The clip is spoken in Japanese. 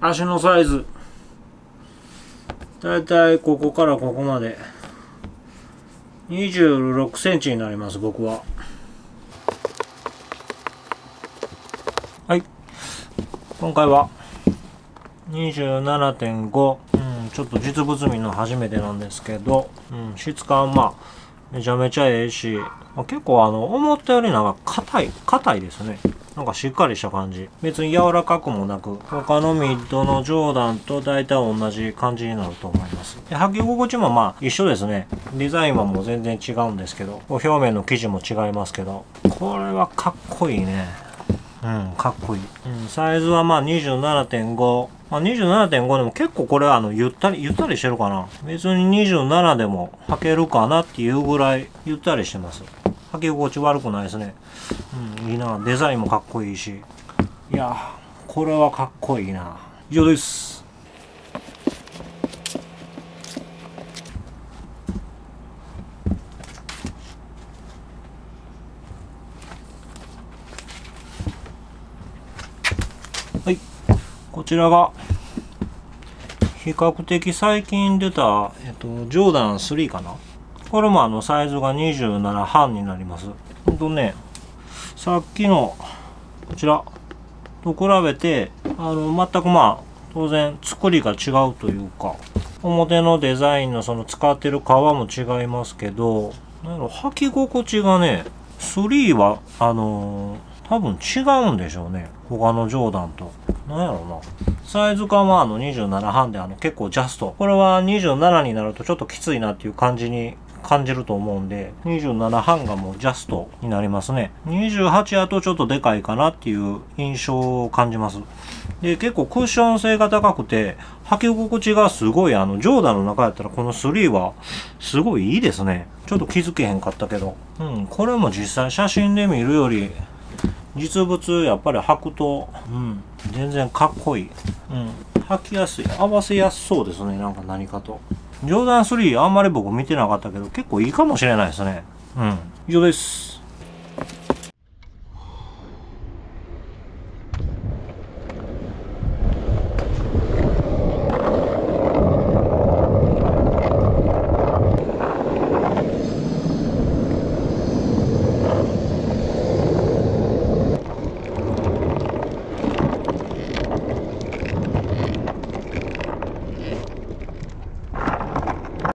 足のサイズ。だいたいここからここまで。26センチになります僕は。はい。今回は27.5、うん、ちょっと実物見の初めてなんですけど、うん、質感まあめちゃめちゃええし、まあ、結構あの思ったよりなんか硬い硬いですね。なんかしっかりした感じ。別に柔らかくもなく、他のミッドのジョーダンと大体同じ感じになると思います。で履き心地もまあ一緒ですね。デザインはもう全然違うんですけど、表面の生地も違いますけど、これはかっこいいね。うん、かっこいい。うん、サイズはまあ27.5。まあ、27.5でも結構これはあのゆったり、ゆったりしてるかな。別に27でも履けるかなっていうぐらいゆったりしてます。履き心地悪くないですね。うん、いいな。デザインもかっこいいし。いや、これはかっこいいな。以上です。はい。こちらが、比較的最近出た、えっと、ジョーダン3かな？これもあのサイズが27半になります。ほんとね、さっきのこちらと比べて、あの全くまあ当然作りが違うというか、表のデザインのその使ってる革も違いますけど、なんやろ履き心地がね、3はあのー、多分違うんでしょうね。他のジョーダンと。なんやろな。サイズ感はあの27半であの結構ジャスト。これは27になるとちょっときついなっていう感じに感じると思うんで、27半がもうジャストになりますね。28やとちょっとでかいかなっていう印象を感じます。で、結構クッション性が高くて、履き心地がすごい、あの、ジョーダンの中やったらこの3はすごいいいですね。ちょっと気づけへんかったけど。うん、これも実際写真で見るより、実物やっぱり履くと、うん、全然かっこいい。うん、履きやすい。合わせやすそうですね、なんか何かと。ジョーダン3あんまり僕見てなかったけど結構いいかもしれないですね。うん。以上です。